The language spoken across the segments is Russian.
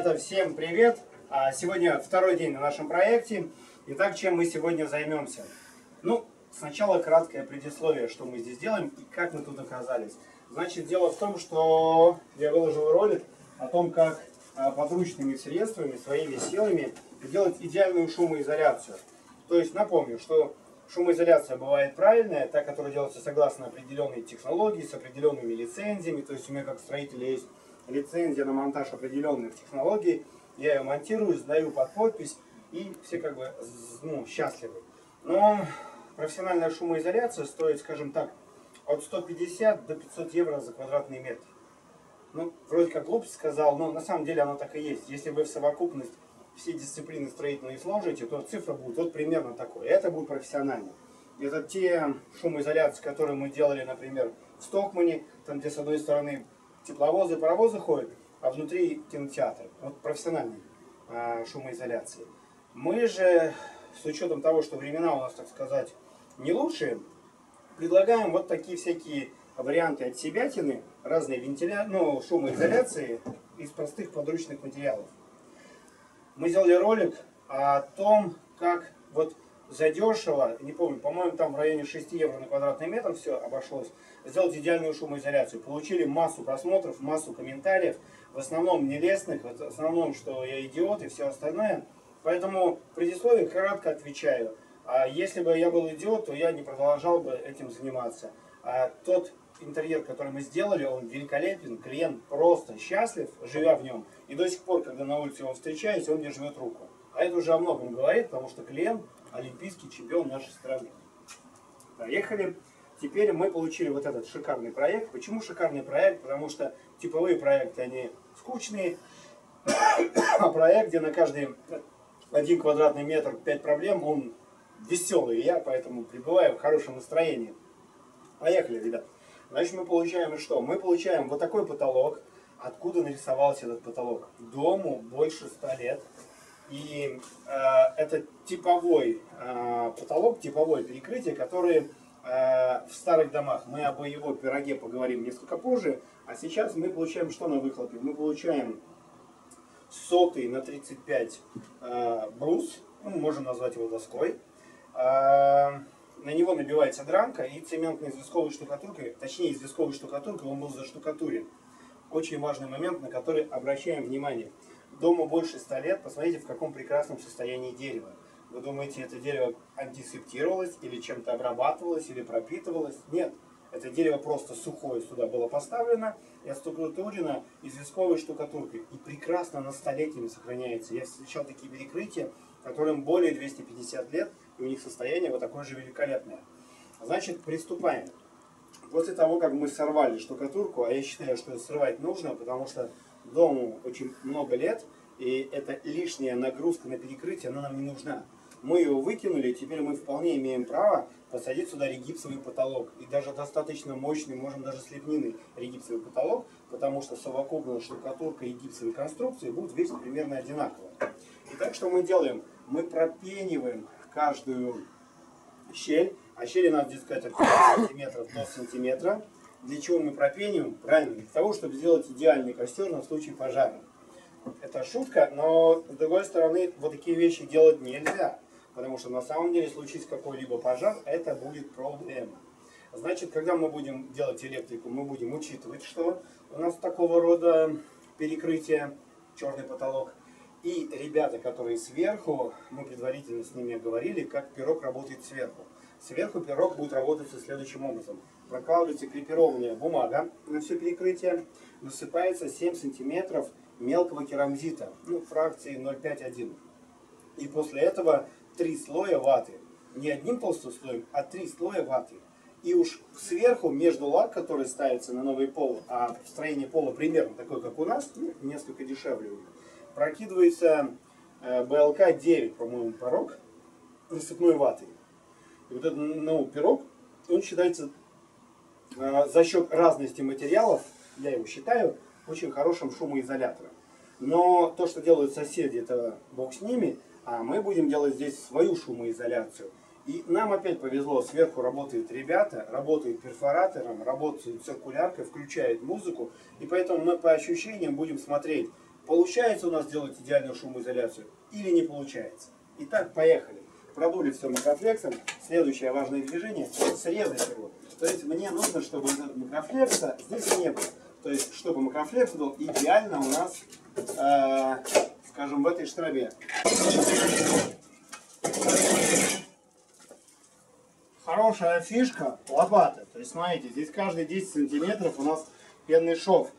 Ребята, всем привет! А, Сегодня второй день на нашем проекте. Итак, чем мы сегодня займемся? Ну, сначала краткое предисловие, что мы здесь делаем и как мы тут оказались. Значит, дело в том, что я выложил ролик о том, как а, подручными средствами, своими силами делать идеальную шумоизоляцию. То есть, напомню, что шумоизоляция бывает правильная, та, которая делается согласно определенной технологии, с определенными лицензиями. То есть, у меня как строителя есть лицензия на монтаж определенных технологий. Я ее монтирую, сдаю под подпись, и все как бы ну, счастливы. Но профессиональная шумоизоляция стоит, скажем так, от 150 до 500 евро за квадратный метр. Ну, вроде как глупость сказал, но на самом деле оно так и есть. Если вы в совокупность все дисциплины строительные сложите, то цифра будет вот примерно такой. Это будет профессионально. Это те шумоизоляции, которые мы делали, например, в Стокмане, там где с одной стороны тепловозы, паровозы ходят, а внутри кинотеатр. Вот профессиональной а, шумоизоляции. Мы же, с учетом того, что времена у нас, так сказать, не лучшие, предлагаем вот такие всякие варианты от себятины, разные вентиля... ну, шумоизоляции из простых подручных материалов. Мы сделали ролик о том, как вот задешево, не помню, по-моему, там в районе 6 евро на квадратный метр все обошлось, сделать идеальную шумоизоляцию. Получили массу просмотров, массу комментариев, в основном нелестных, в основном, что я идиот и все остальное. Поэтому предисловие кратко отвечаю. А если бы я был идиот, то я не продолжал бы этим заниматься. А тот интерьер, который мы сделали, он великолепен, клиент просто счастлив, живя в нем. И до сих пор, когда на улице его встречаюсь, он мне жмет руку. А это уже о многом говорит, потому что клиент олимпийский чемпион нашей страны. Поехали. Теперь мы получили вот этот шикарный проект. Почему шикарный проект? Потому что типовые проекты, они скучные, а проект, где на каждый один квадратный метр пять проблем, он веселый. Я поэтому пребываю в хорошем настроении. Поехали, ребят. Значит, мы получаем что? Мы получаем вот такой потолок. Откуда нарисовался этот потолок? Дому больше 100 лет. И э, это типовой э, потолок, типовое перекрытие, которое э, в старых домах. Мы об его пироге поговорим несколько позже. А сейчас мы получаем что на выхлопе? Мы получаем сотый на 35 э, брус, ну, можем назвать его доской. Э, на него набивается дранка и цементной известковой штукатуркой, точнее известковой штукатуркой, он был заштукатурен. Очень важный момент, на который обращаем внимание. Дому больше 100 лет, посмотрите, в каком прекрасном состоянии дерево. Вы думаете, это дерево антисептировалось, или чем-то обрабатывалось, или пропитывалось? Нет. Это дерево просто сухое сюда было поставлено и оштукатурено известковой штукатуркой. И прекрасно на столетиями сохраняется. Я встречал такие перекрытия, которым более 250 лет, и у них состояние вот такое же великолепное. Значит, приступаем. После того, как мы сорвали штукатурку, а я считаю, что срывать нужно, потому что дому очень много лет, и это лишняя нагрузка на перекрытие, она нам не нужна. Мы его выкинули, теперь мы вполне имеем право посадить сюда регипсовый потолок. И даже достаточно мощный, можем даже с лепниной регипсовый потолок, потому что совокупная штукатурка и гипсовой конструкции будут весить примерно одинаково. Итак, что мы делаем? Мы пропениваем каждую щель, а щели надо здесь сказать от 5 сантиметров до сантиметра. Для чего мы пропениваем? Правильно, для того, чтобы сделать идеальный костер на случай пожара. Это шутка, но с другой стороны, вот такие вещи делать нельзя. Потому что на самом деле, случись какой-либо пожар, это будет проблема. Значит, когда мы будем делать электрику, мы будем учитывать, что у нас такого рода перекрытие, черный потолок. И ребята, которые сверху, мы предварительно с ними говорили, как пирог работает сверху. Сверху пирог будет работать следующим образом. Прокладывается крепированная бумага на все перекрытие, насыпается 7 сантиметров мелкого керамзита, ну, фракции 0,5-1. И после этого три слоя ваты. Не одним толстым слоем, а три слоя ваты. И уж сверху, между лак, который ставится на новый пол, а строение пола примерно такое, как у нас, ну, несколько дешевле прокидывается э, БЛК 9, по-моему, порог насыпной ваты. И вот этот ну, пирог, он считается э, за счет разности материалов, я его считаю, очень хорошим шумоизолятором. Но то, что делают соседи, это бог с ними, а мы будем делать здесь свою шумоизоляцию. И нам опять повезло, сверху работают ребята, работают перфоратором, работают циркуляркой, включают музыку. И поэтому мы по ощущениям будем смотреть, получается у нас сделать идеальную шумоизоляцию или не получается. Итак, поехали. Продули все макрофлексом. Следующее важное движение – срезать его. То есть мне нужно, чтобы макрофлекса здесь не было. То есть, чтобы макрофлекс был идеально у нас, э, скажем, в этой штробе. Хорошая фишка лопата. То есть, смотрите, здесь каждые 10 сантиметров у нас пенный шов.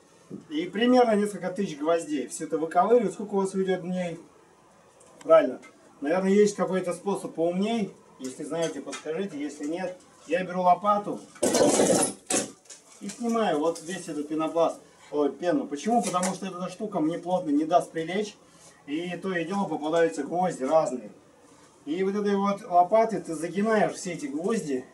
И примерно несколько тысяч гвоздей. Все это выковыривать. Сколько у вас уйдет дней? Правильно. Наверное, есть какой-то способ поумней. Если знаете, подскажите. Если нет, я беру лопату и снимаю вот весь этот пенопласт, ой, пену. Почему? Потому что эта штука мне плотно не даст прилечь. И то и дело попадаются гвозди разные. И вот этой вот лопатой ты загинаешь все эти гвозди,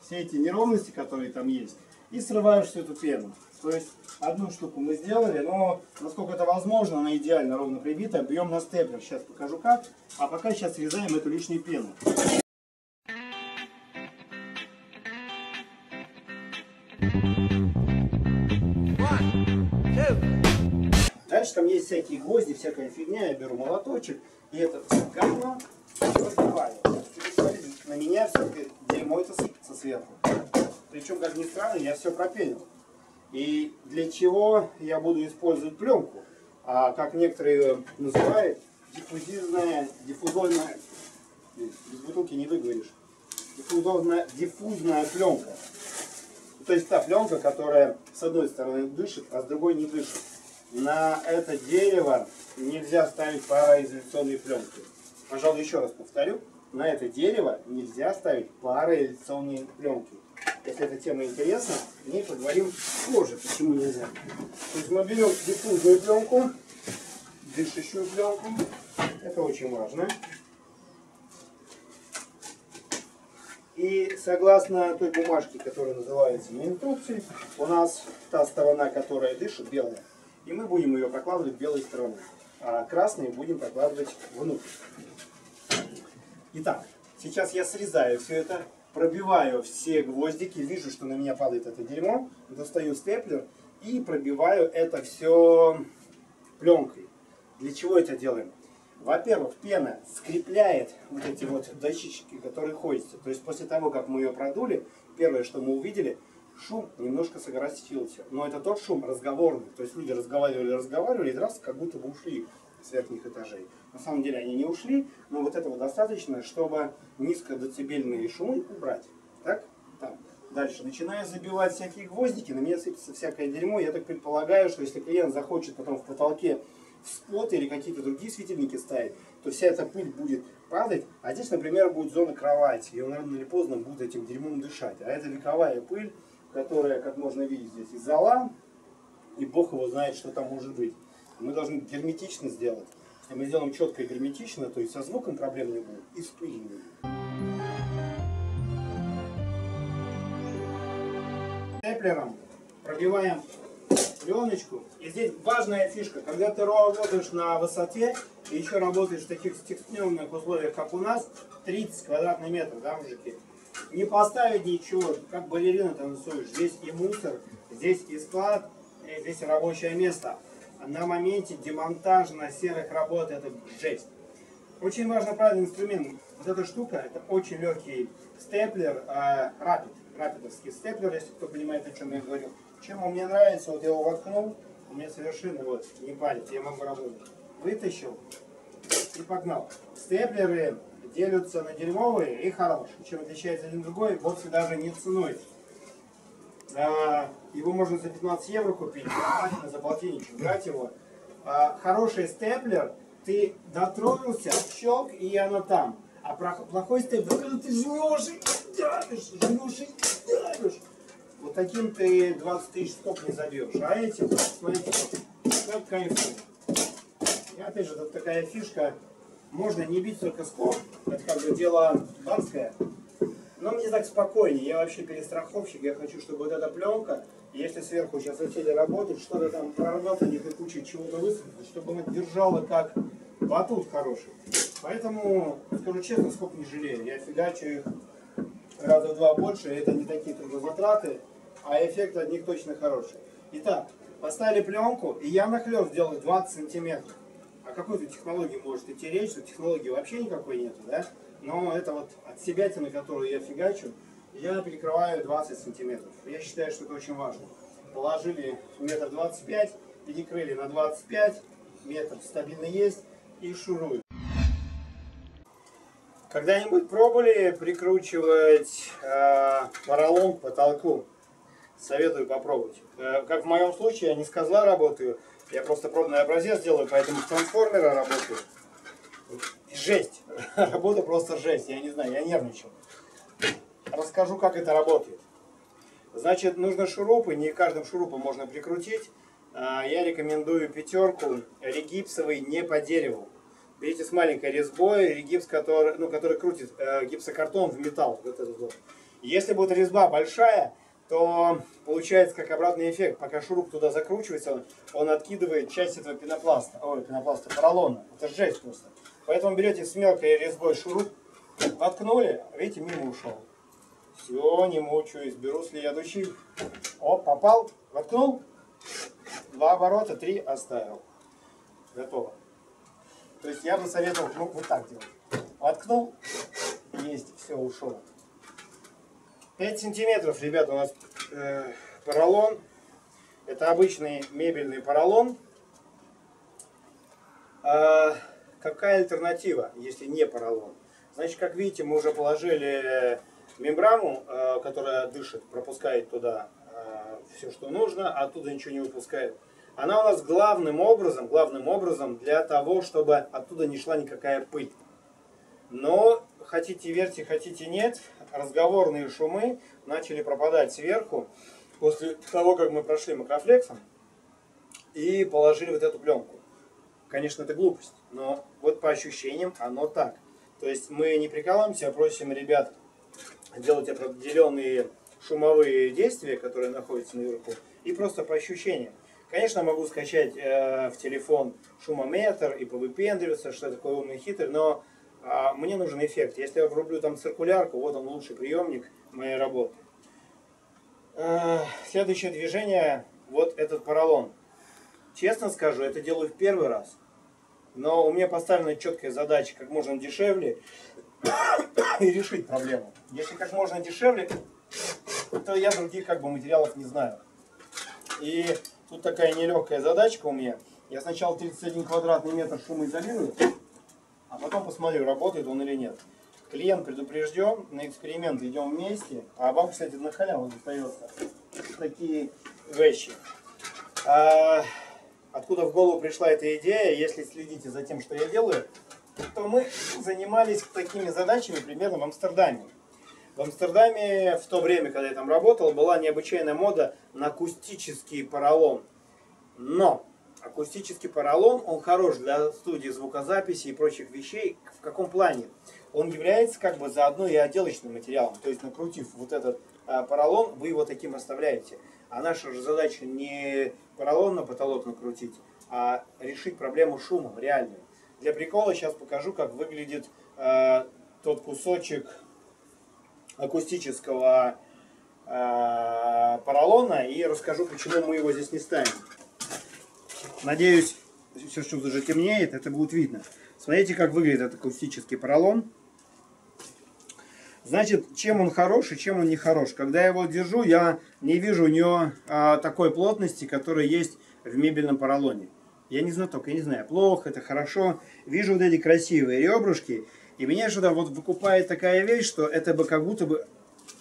все эти неровности, которые там есть, и срываешь всю эту пену. То есть одну штуку мы сделали, но насколько это возможно, она идеально ровно прибита. Бьем на степлер, сейчас покажу как. А пока сейчас срезаем эту лишнюю пену. Дальше там есть всякие гвозди, всякая фигня. Я беру молоточек и это говно разбиваю. На меня все дерьмо это сыпется сверху. Причем, как ни странно, я все пропенил. И для чего я буду использовать пленку? А как некоторые называют, диффузивная, диффузольная, без бутылки не выговоришь, диффузная, диффузная пленка. То есть та пленка, которая с одной стороны дышит, а с другой не дышит. На это дерево нельзя ставить пароизоляционные пленки. Пожалуй, еще раз повторю. На это дерево нельзя ставить пароизоляционные пленки. Если эта тема интересна, мы поговорим позже, почему нельзя. То есть мы берем диффузную пленку, дышащую пленку. Это очень важно. И согласно той бумажке, которая называется на инструкции, у нас та сторона, которая дышит, белая. И мы будем ее прокладывать белой стороной. А красные будем прокладывать внутрь. Итак, сейчас я срезаю все это, пробиваю все гвоздики, вижу, что на меня падает это дерьмо, достаю степлер и пробиваю это все пленкой. Для чего это делаем? Во-первых, пена скрепляет вот эти вот дощечки, которые ходятся. То есть после того, как мы ее продули, первое, что мы увидели, шум немножко сократился. Но это тот шум разговорный. То есть люди разговаривали, разговаривали, и раз как будто бы ушли с верхних этажей. На самом деле они не ушли, но вот этого достаточно, чтобы низкодецибельные шумы убрать. Так? Так. Дальше. Начиная забивать всякие гвоздики, на меня сыпется всякое дерьмо. Я так предполагаю, что если клиент захочет потом в потолке спот или какие-то другие светильники ставить, то вся эта пыль будет падать. А здесь, например, будет зона кровати, и он рано или поздно будет этим дерьмом дышать. А это вековая пыль, которая, как можно видеть здесь, из зола, и бог его знает, что там может быть. Мы должны герметично сделать. Если мы сделаем четко и герметично, то и со звуком проблем не будет, и с пылью не будет. Степлером пробиваем пленочку. И здесь важная фишка, когда ты работаешь на высоте, и еще работаешь в таких стесненных условиях, как у нас, 30 квадратных метров, да, мужики? Не поставить ничего, как балерина танцуешь. Здесь и мусор, здесь и склад, и здесь рабочее место. На моменте демонтажно-серых работ это жесть. Очень важно правильный инструмент. Вот эта штука, это очень легкий степлер, э, рапид, рапидовский степлер, если кто понимает, о чем я говорю. Чем он мне нравится, вот я его воткнул, у меня совершенно вот не палец, я могу работать. Вытащил и погнал. Степлеры делятся на дерьмовые и хорошие. Чем отличается один другой, вовсе даже не ценой. А, его можно за 15 евро купить, за полтинничек брать его. А, хороший степлер, ты дотронулся, щелк, и оно там. А плохой степлер, когда ты жмешь и давишь, жмешь и давишь. Вот таким ты 20 тысяч скоб не забьешь. А этим, смотрите, как кайфует. И опять же, тут такая фишка, можно не бить только скоб, это как бы дело банское. Но мне так спокойнее, я вообще перестраховщик, я хочу, чтобы вот эта пленка, если сверху сейчас соседи работают, что-то там прорвало, них и куча чего-то высыпать, чтобы она держала как батут хороший. Поэтому, скажу честно, сколько не жалею. Я фигачу их раза в два больше, это не такие трудозатраты, а эффект от них точно хороший. Итак, поставили пленку, и я нахлест сделаю 20 сантиметров. О какой-то технологии может идти речь, что технологии вообще никакой нету, да? Но это вот от себя, на которую я фигачу, я перекрываю 20 сантиметров. Я считаю, что это очень важно. Положили метр двадцать пять, перекрыли на 25, метр стабильно есть и шуруем. Когда-нибудь пробовали прикручивать э, поролон к потолку? Советую попробовать. Э, как в моем случае, я не с козла работаю, я просто пробный образец делаю, поэтому с трансформера работаю. Жесть. Работа просто жесть. Я не знаю, я нервничал. Расскажу, как это работает. Значит, нужно шурупы, не каждым шурупом можно прикрутить. А, я рекомендую пятерку регипсовый не по дереву. Берите с маленькой резьбой, регипс, который, ну, который крутит э, гипсокартон в металл. Вот этот вот. Если будет резьба большая, то получается как обратный эффект. Пока шуруп туда закручивается, он, он откидывает часть этого пенопласта, ой, пенопласта, поролона. Это жесть просто. Поэтому берете с мелкой резьбой шуруп, воткнули, видите, мимо ушел. Все, не мучаюсь, беру следующий. О, попал, воткнул. Два оборота, три оставил. Готово. То есть я бы советовал ну, вот так делать. Воткнул, есть, все, ушел. 5 сантиметров, ребята, у нас э, поролон. Это обычный мебельный поролон. А какая альтернатива, если не поролон? Значит, как видите, мы уже положили мембрану, э, которая дышит, пропускает туда э, все, что нужно, а оттуда ничего не выпускает. Она у нас главным образом, главным образом для того, чтобы оттуда не шла никакая пыль. Но хотите верьте, хотите нет, разговорные шумы начали пропадать сверху после того, как мы прошли макрофлексом и положили вот эту пленку. Конечно, это глупость, но вот по ощущениям оно так. То есть мы не прикалываемся, а просим ребят делать определенные шумовые действия, которые находятся наверху, и просто по ощущениям. Конечно, могу скачать э, в телефон шумометр и повыпендриваться, что такое умный хитрый, но а мне нужен эффект. Если я врублю там циркулярку, вот он лучший приемник моей работы. Э, следующее движение, вот этот поролон. Честно скажу, это делаю в первый раз. Но у меня поставлена четкая задача, как можно дешевле и решить проблему. Если как можно дешевле, то я других как бы материалов не знаю. И тут такая нелегкая задачка у меня. Я сначала 31 квадратный метр шумоизолирую, а потом посмотрю, работает он или нет. Клиент предупрежден, на эксперимент идем вместе, а вам, кстати, на халяву достается такие вещи. А, откуда в голову пришла эта идея, если следите за тем, что я делаю, то мы занимались такими задачами примерно в Амстердаме. В Амстердаме в то время, когда я там работал, была необычайная мода на акустический поролон. Но акустический поролон, он хорош для студии звукозаписи и прочих вещей. В каком плане? Он является как бы заодно и отделочным материалом. То есть накрутив вот этот а, поролон, вы его таким оставляете. А наша же задача не поролон на потолок накрутить, а решить проблему шумом реальную. Для прикола сейчас покажу, как выглядит э, тот кусочек акустического э, поролона и расскажу, почему мы его здесь не ставим. Надеюсь, все, что уже темнеет, это будет видно. Смотрите, как выглядит этот акустический поролон. Значит, чем он хорош и чем он не хорош. Когда я его держу, я не вижу у него а, такой плотности, которая есть в мебельном поролоне. Я не знаток, я не знаю, плохо, это хорошо. Вижу вот эти красивые ребрышки, и меня что-то вот выкупает такая вещь, что это бы как будто бы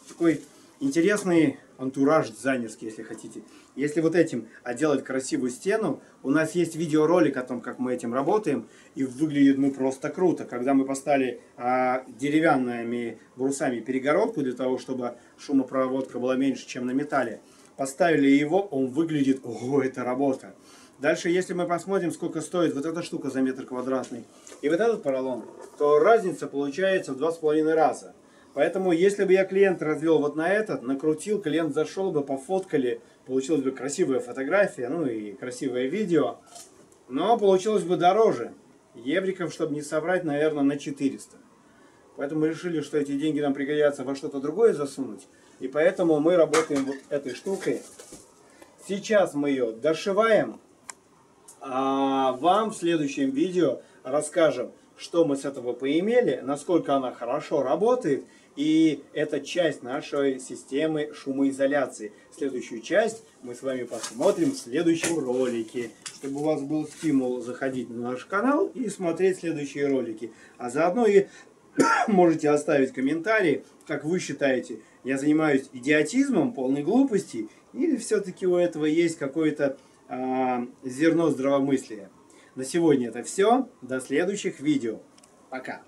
такой интересный антураж дизайнерский, если хотите. Если вот этим отделать красивую стену, у нас есть видеоролик о том, как мы этим работаем, и выглядит ну просто круто. Когда мы поставили а, деревянными брусами перегородку для того, чтобы шумопроводка была меньше, чем на металле, поставили его, он выглядит, ого, это работа. Дальше, если мы посмотрим, сколько стоит вот эта штука за метр квадратный и вот этот поролон, то разница получается в два с половиной раза. Поэтому, если бы я клиент развел вот на этот, накрутил, клиент зашел бы, пофоткали, получилась бы красивая фотография, ну и красивое видео, но получилось бы дороже. евриков, чтобы не соврать, наверное, на 400. Поэтому мы решили, что эти деньги нам пригодятся во что-то другое засунуть. И поэтому мы работаем вот этой штукой. Сейчас мы ее дошиваем. А вам в следующем видео расскажем, что мы с этого поимели, насколько она хорошо работает. И это часть нашей системы шумоизоляции. Следующую часть мы с вами посмотрим в следующем ролике. Чтобы у вас был стимул заходить на наш канал и смотреть следующие ролики. А заодно и можете оставить комментарий, как вы считаете, я занимаюсь идиотизмом, полной глупости, или все-таки у этого есть какое-то э, зерно здравомыслия. На сегодня это все. До следующих видео. Пока.